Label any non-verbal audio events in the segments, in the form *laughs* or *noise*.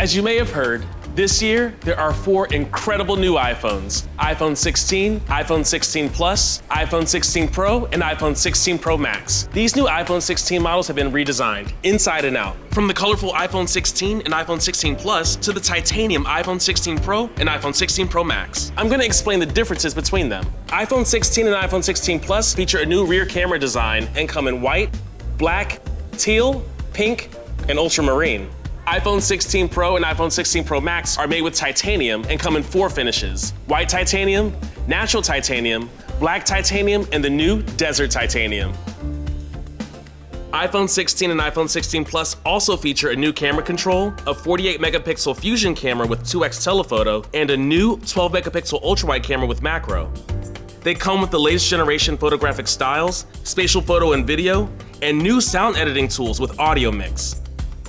As you may have heard, this year, there are four incredible new iPhones iPhone 16, iPhone 16 Plus, iPhone 16 Pro, and iPhone 16 Pro Max. These new iPhone 16 models have been redesigned, inside and out. From the colorful iPhone 16 and iPhone 16 Plus to the titanium iPhone 16 Pro and iPhone 16 Pro Max. I'm gonna explain the differences between them. iPhone 16 and iPhone 16 Plus feature a new rear camera design and come in white, black, teal, pink, and ultramarine iPhone 16 Pro and iPhone 16 Pro Max are made with titanium and come in four finishes. White titanium, natural titanium, black titanium, and the new desert titanium. iPhone 16 and iPhone 16 Plus also feature a new camera control, a 48 megapixel fusion camera with 2x telephoto, and a new 12 megapixel ultrawide camera with macro. They come with the latest generation photographic styles, spatial photo and video, and new sound editing tools with audio mix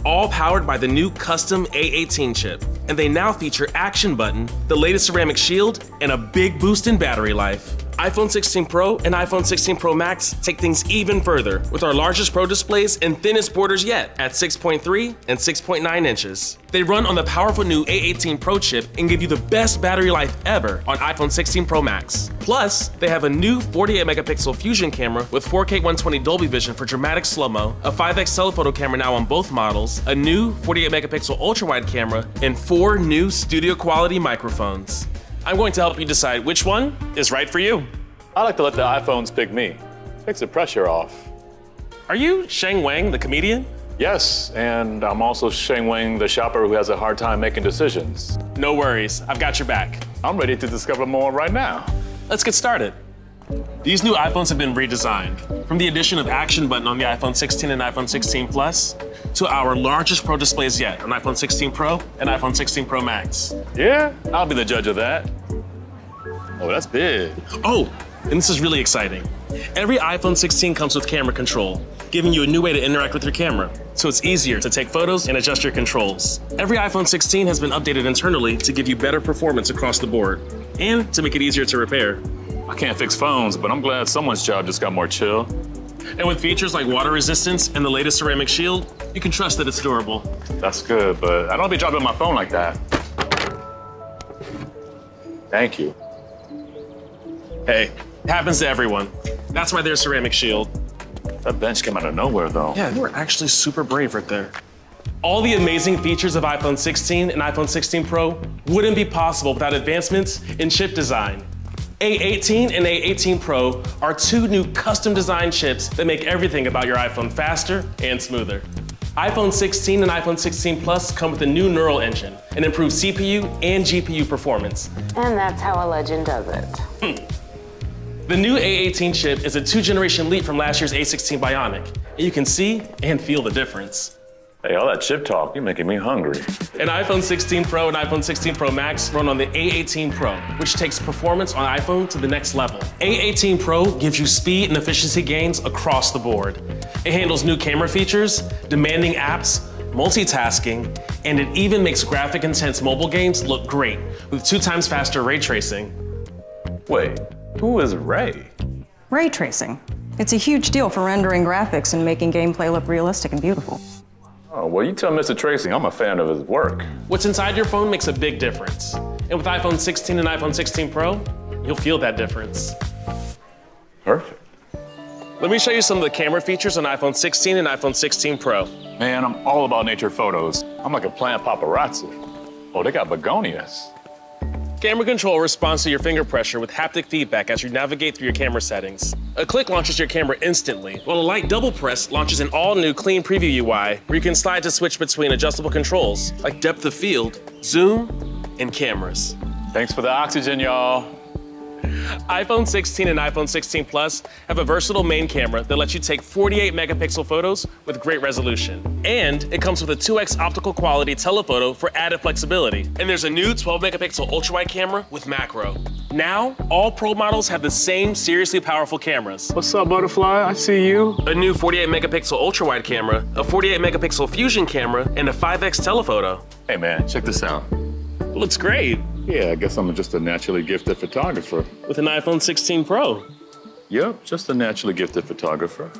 all powered by the new custom A18 chip. And they now feature Action Button, the latest ceramic shield, and a big boost in battery life iPhone 16 Pro and iPhone 16 Pro Max take things even further with our largest Pro displays and thinnest borders yet at 6.3 and 6.9 inches. They run on the powerful new A18 Pro chip and give you the best battery life ever on iPhone 16 Pro Max. Plus, they have a new 48 megapixel fusion camera with 4K 120 Dolby Vision for dramatic slow-mo, a 5x telephoto camera now on both models, a new 48 megapixel ultra-wide camera, and four new studio quality microphones. I'm going to help you decide which one is right for you. I like to let the iPhones pick me. Takes the pressure off. Are you Sheng Wang, the comedian? Yes, and I'm also Sheng Wang, the shopper who has a hard time making decisions. No worries, I've got your back. I'm ready to discover more right now. Let's get started. These new iPhones have been redesigned. From the addition of Action Button on the iPhone 16 and iPhone 16 Plus, to our largest Pro displays yet on iPhone 16 Pro and iPhone 16 Pro Max. Yeah, I'll be the judge of that. Oh, that's big. Oh, and this is really exciting. Every iPhone 16 comes with camera control, giving you a new way to interact with your camera, so it's easier to take photos and adjust your controls. Every iPhone 16 has been updated internally to give you better performance across the board, and to make it easier to repair. I can't fix phones, but I'm glad someone's job just got more chill. And with features like water resistance and the latest ceramic shield, you can trust that it's durable. That's good, but I don't be dropping my phone like that. Thank you. Hey, happens to everyone. That's why there's ceramic shield. That bench came out of nowhere, though. Yeah, you were actually super brave right there. All the amazing features of iPhone 16 and iPhone 16 Pro wouldn't be possible without advancements in chip design. A18 and A18 Pro are two new custom designed chips that make everything about your iPhone faster and smoother. iPhone 16 and iPhone 16 Plus come with a new neural engine and improved CPU and GPU performance. And that's how a legend does it. Hmm. The new A18 chip is a two generation leap from last year's A16 Bionic, and you can see and feel the difference. Hey, all that chip talk, you're making me hungry. An iPhone 16 Pro and iPhone 16 Pro Max run on the A18 Pro, which takes performance on iPhone to the next level. A18 Pro gives you speed and efficiency gains across the board. It handles new camera features, demanding apps, multitasking, and it even makes graphic intense mobile games look great with two times faster ray tracing. Wait, who is Ray? Ray tracing. It's a huge deal for rendering graphics and making gameplay look realistic and beautiful. Oh, well, you tell Mr. Tracy I'm a fan of his work. What's inside your phone makes a big difference. And with iPhone 16 and iPhone 16 Pro, you'll feel that difference. Perfect. Let me show you some of the camera features on iPhone 16 and iPhone 16 Pro. Man, I'm all about nature photos. I'm like a plant paparazzi. Oh, they got begonias. Camera control responds to your finger pressure with haptic feedback as you navigate through your camera settings. A click launches your camera instantly, while a light double press launches an all-new clean preview UI where you can slide to switch between adjustable controls like depth of field, zoom, and cameras. Thanks for the oxygen, y'all iPhone 16 and iPhone 16 Plus have a versatile main camera that lets you take 48 megapixel photos with great resolution. And it comes with a 2x optical quality telephoto for added flexibility. And there's a new 12 megapixel ultra-wide camera with macro. Now, all Pro models have the same seriously powerful cameras. What's up, Butterfly? I see you. A new 48 megapixel ultra-wide camera, a 48 megapixel fusion camera, and a 5x telephoto. Hey man, check this out. Looks great. Yeah, I guess I'm just a naturally gifted photographer. With an iPhone 16 Pro. Yep, just a naturally gifted photographer.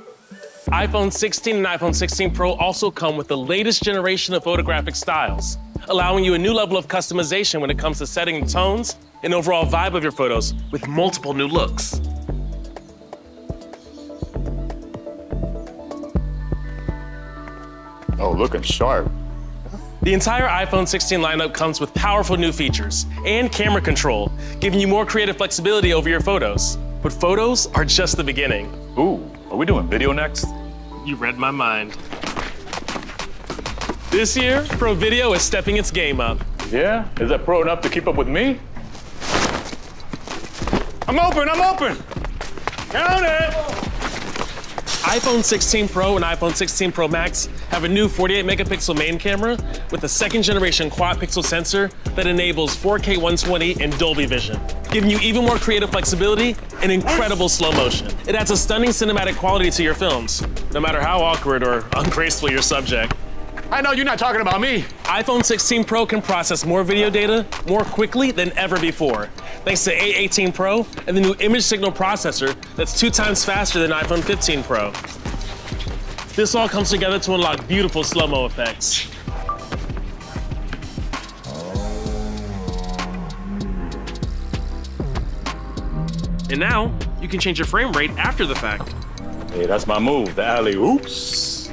iPhone 16 and iPhone 16 Pro also come with the latest generation of photographic styles. allowing you a new level of customization when it comes to setting the tones and overall vibe of your photos with multiple new looks. Oh, looking sharp. The entire iPhone 16 lineup comes with powerful new features and camera control, giving you more creative flexibility over your photos. But photos are just the beginning. Ooh, are we doing video next? You read my mind. This year, Pro Video is stepping its game up. Yeah? Is that pro enough to keep up with me? I'm open, I'm open! Count it! iPhone 16 Pro and iPhone 16 Pro Max have a new 48 megapixel main camera with a second generation quad pixel sensor that enables 4K 120 and Dolby Vision, giving you even more creative flexibility and incredible slow motion. It adds a stunning cinematic quality to your films, no matter how awkward or *laughs* ungraceful your subject. I know you're not talking about me. iPhone 16 Pro can process more video data more quickly than ever before, thanks to A18 Pro and the new image signal processor that's two times faster than iPhone 15 Pro. This all comes together to unlock beautiful slow-mo effects. And now, you can change your frame rate after the fact. Hey, that's my move, the alley oops.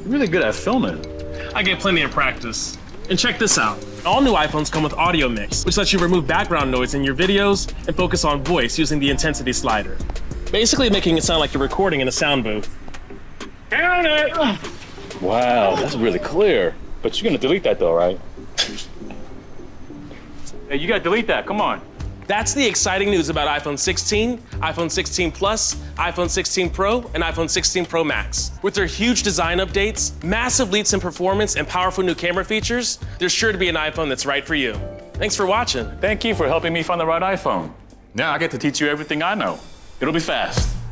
You're really good at filming. I get plenty of practice. And check this out. All new iPhones come with Audio Mix, which lets you remove background noise in your videos and focus on voice using the intensity slider. Basically making it sound like you're recording in a sound booth. Wow, that's really clear. But you're gonna delete that though, right? Hey, you gotta delete that, come on. That's the exciting news about iPhone 16, iPhone 16 Plus, iPhone 16 Pro, and iPhone 16 Pro Max. With their huge design updates, massive leaps in performance, and powerful new camera features, there's sure to be an iPhone that's right for you. Thanks for watching. Thank you for helping me find the right iPhone. Now I get to teach you everything I know. It'll be fast.